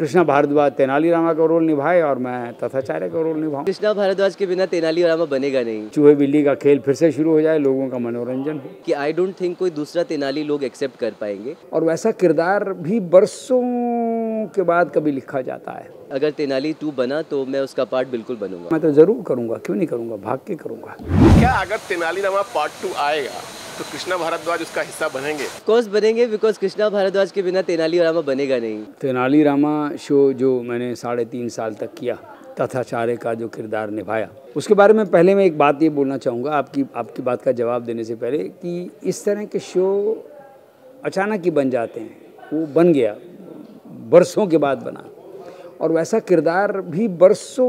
कृष्णा भारद्वाज तेनालीरामा का रोल निभाए और मैं तथाचार्य का रोल निभाऊं। कृष्णा भारद्वाज के बिना तेनाली रामा बनेगा नहीं। चूहे बिल्ली का खेल फिर से शुरू हो जाए लोगों का मनोरंजन हो। कि आई डोंट थिंक कोई दूसरा तेनाली लोग एक्सेप्ट कर पाएँगे। और वैसा किरदार भी बरसों के बाद कभी लिखा जाता है। अगर तेनाली टू बना तो मैं उसका पार्ट बिल्कुल बनूँगा। मैं तो ज़रूर करूँगा क्यों नहीं करूँगा? भाग के करूँगा। क्या अगर तेनालीरामा पार्ट टू आएगा तो कृष्णा भारद्वाज उसका हिस्सा बनेंगे। कोर्स बनेंगे बिकॉज़ कृष्णा भारद्वाज के बिना तेनाली रामा बनेगा नहीं। तेनालीरामा शो जो मैंने साढ़े तीन साल तक किया तथाचार्य का जो किरदार निभाया। उसके बारे में पहले मैं एक बात ये बोलना चाहूँगा आपकी आपकी बात का जवाब देने से पहले कि इस तरह के शो अचानक ही बन जाते हैं। वो बन गया बरसों के बाद बना। और वैसा किरदार भी बरसों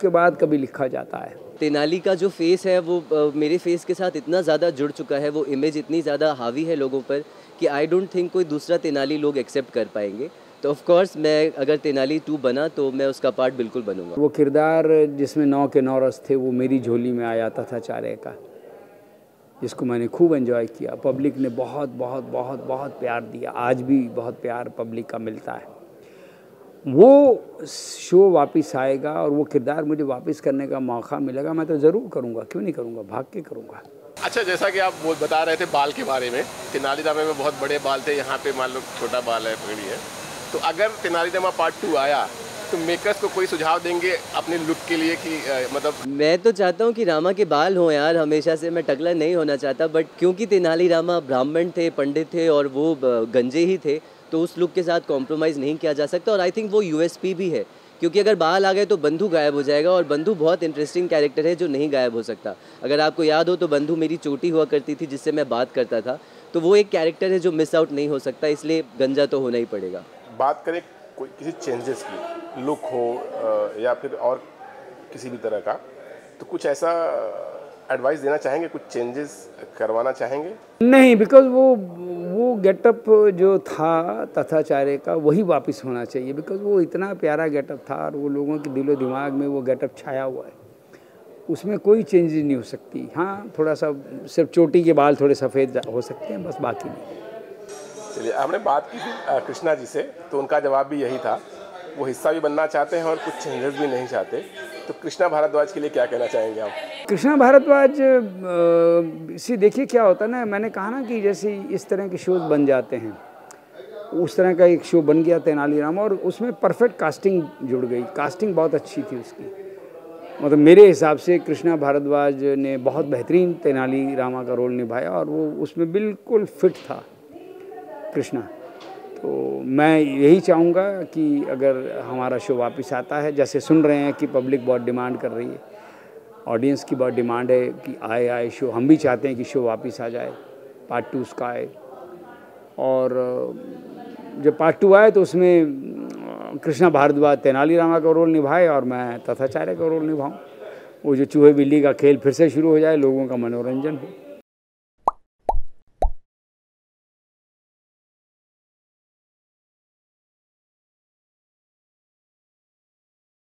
के बाद कभी लिखा जाता है। तेनाली का जो फेस है वो मेरे फेस के साथ इतना ज़्यादा जुड़ चुका है वो इमेज इतनी ज़्यादा हावी है लोगों पर कि आई डोंट थिंक कोई दूसरा तेनाली लोग एक्सेप्ट कर पाएँगे। तो ऑफ़ कोर्स मैं अगर तेनाली टू बना तो मैं उसका पार्ट बिल्कुल बनूँगा। वो किरदार जिसमें नौ के नौ रस थे वो मेरी झोली में आया चारे का जिसको मैंने खूब एंजॉय किया। पब्लिक ने बहुत बहुत बहुत बहुत प्यार दिया। आज भी बहुत प्यार पब्लिक का मिलता है। वो शो वापस आएगा और वो किरदार मुझे वापस करने का मौका मिलेगा मैं तो ज़रूर करूँगा क्यों नहीं करूँगा? भाग के करूँगा। अच्छा जैसा कि आप वो बता रहे थे बाल के बारे में तेनालीरामा में बहुत बड़े बाल थे यहाँ पे मान लो छोटा बाल है पगड़ी है। तो अगर तेनालीरामा पार्ट टू आया तो मेकर्स को कोई सुझाव देंगे अपने लुक के लिए कि मतलब मैं तो चाहता हूँ कि रामा के बाल हों यार हमेशा से मैं टकला नहीं होना चाहता बट क्योंकि तेनाली रामा ब्राह्मण थे पंडित थे और वो गंजे ही थे तो उस लुक के साथ कॉम्प्रोमाइज़ नहीं किया जा सकता और आई थिंक वो यूएसपी भी है क्योंकि अगर बाल आ गए तो बंधु गायब हो जाएगा और बंधु बहुत इंटरेस्टिंग कैरेक्टर है जो नहीं गायब हो सकता। अगर आपको याद हो तो बंधु मेरी चोटी हुआ करती थी जिससे मैं बात करता था तो वो एक कैरेक्टर है जो मिस आउट नहीं हो सकता इसलिए गंजा तो होना ही पड़ेगा। बात करें कोई किसी चेंजेस की लुक हो या फिर और किसी भी तरह का तो कुछ ऐसा एडवाइस देना चाहेंगे कुछ चेंजेस करवाना चाहेंगे? नहीं बिकॉज़ वो वो गेटअप जो था तथाचार्य का, वही वापस होना चाहिए बिकॉज़ वो इतना प्यारा गेटअप था और वो लोगों के दिलो दिमाग में वो गेटअप छाया हुआ है। उसमें कोई चेंज नहीं हो सकती। हाँ थोड़ा सा सिर्फ़ चोटी के बाल थोड़े सफ़ेद हो सकते हैं, बस बाकी नहीं। चलिए हमने बात की थी कृष्णा जी से तो उनका जवाब भी यही था। वो हिस्सा भी बनना चाहते हैं और कुछ चेंजेस भी नहीं चाहते। तो कृष्णा भारद्वाज के लिए क्या कहना चाहेंगे आप? कृष्णा भारद्वाज से देखिए क्या होता है ना, मैंने कहा ना कि जैसे इस तरह के शोज़ बन जाते हैं। उस तरह का एक शो बन गया तेनालीराम और उसमें परफेक्ट कास्टिंग जुड़ गई। कास्टिंग बहुत अच्छी थी उसकी। मतलब मेरे हिसाब से कृष्णा भारद्वाज ने बहुत बेहतरीन तेनालीरामा का रोल निभाया और वो उसमें बिल्कुल फिट था कृष्णा। तो मैं यही चाहूँगा कि अगर हमारा शो वापस आता है, जैसे सुन रहे हैं कि पब्लिक बहुत डिमांड कर रही है ऑडियंस की बहुत डिमांड है कि आए आए शो हम भी चाहते हैं कि शो वापस आ जाए। पार्ट टू उसका आए। और जब पार्ट टू आए तो उसमें कृष्णा भारद्वाज तेनालीरामा का रोल निभाए और मैं तथाचार्य का रोल निभाऊँ। वो जो चूहे बिल्ली का खेल फिर से शुरू हो जाए, लोगों का मनोरंजन हो।